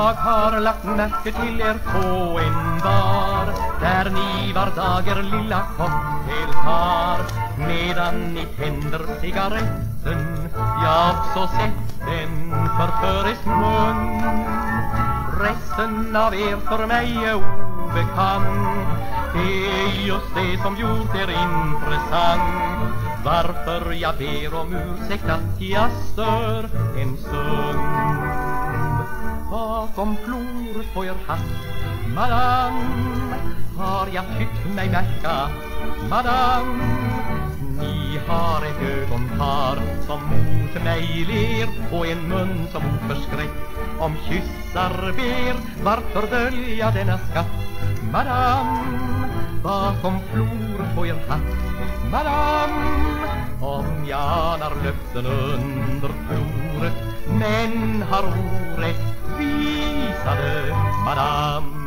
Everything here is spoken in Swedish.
Jag har lagt märke till er på en bar Där ni var dager lilla cocktail tar Medan ni tänder cigaretten Jag också sett den förförisk mun. Resten av er för mig är obekant. Det är just det som gjort er intressant. Varför jag ber om ursäkt att jag stör en stund. Bakom flor på er hatt, madame Har jag tyckt mig märka, madame Ni har ett ögonpar som mot mig ler Och en mun som oförskräckt om kyssar ber Varför dölja denna skatt, madame Bakom flor på er hatt, madame Om jag anar löften under floret Men har orätt visade madame